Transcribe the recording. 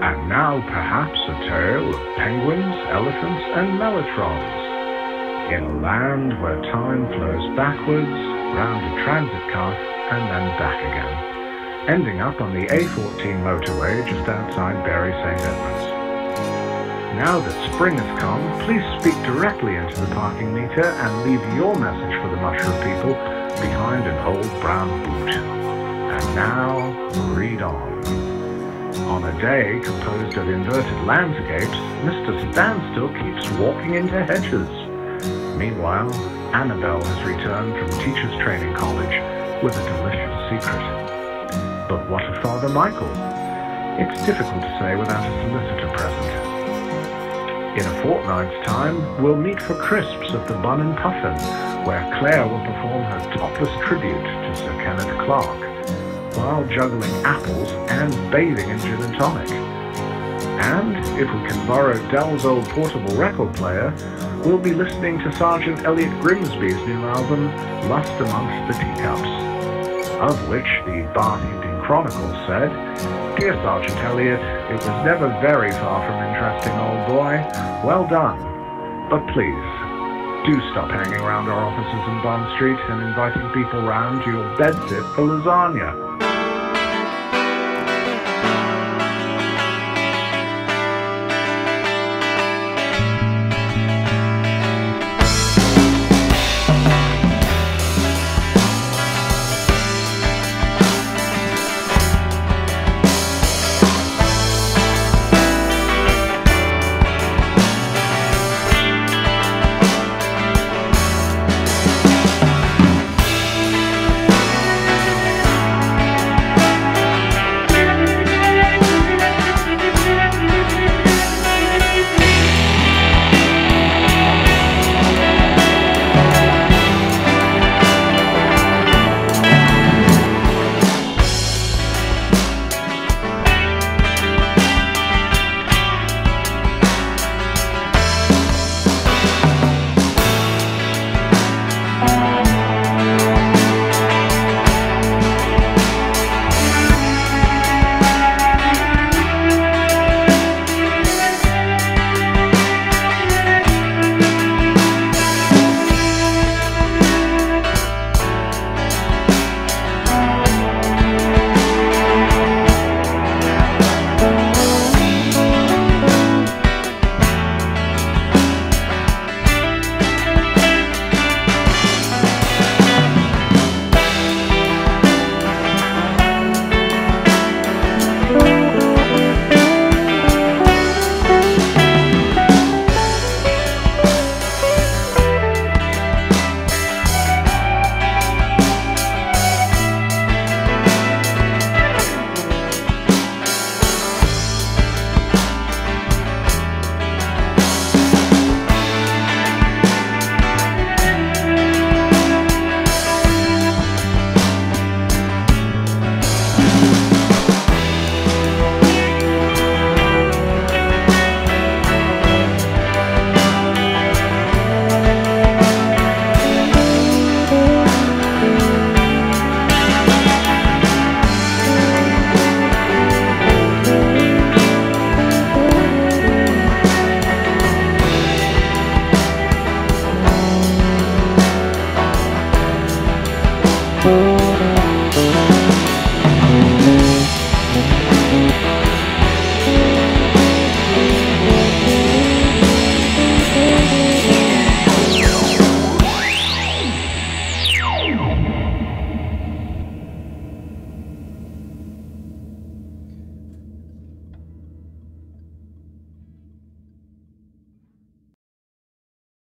And now perhaps a tale of penguins, elephants, and mellotrons. In a land where time flows backwards, round a transit car, and then back again, ending up on the A14 motorway just outside Bury St. Edmunds. Now that spring has come, please speak directly into the parking meter and leave your message for the mushroom people behind an old brown boot. And now, read on. On a day composed of inverted landscapes, Mr. Standstill keeps walking into hedges. Meanwhile, Annabelle has returned from Teachers Training College with a delicious secret. But what of Father Michael? It's difficult to say without a solicitor present. In a fortnight's time, we'll meet for crisps at the Bun and Puffin, where Claire will perform her topless tribute to Sir Kenneth Clark, while juggling apples and bathing in gin and tonic. And if we can borrow Dell's old portable record player, we'll be listening to Sergeant Elliot Grimsby's new album, Lust Amongst the Teacups, of which the Bath Evening Chronicle said, Dear Sergeant Elliot, it was never very far from interesting, old boy. Well done. But please, do stop hanging around our offices in Bond Street and inviting people round to your bedsit for lasagna.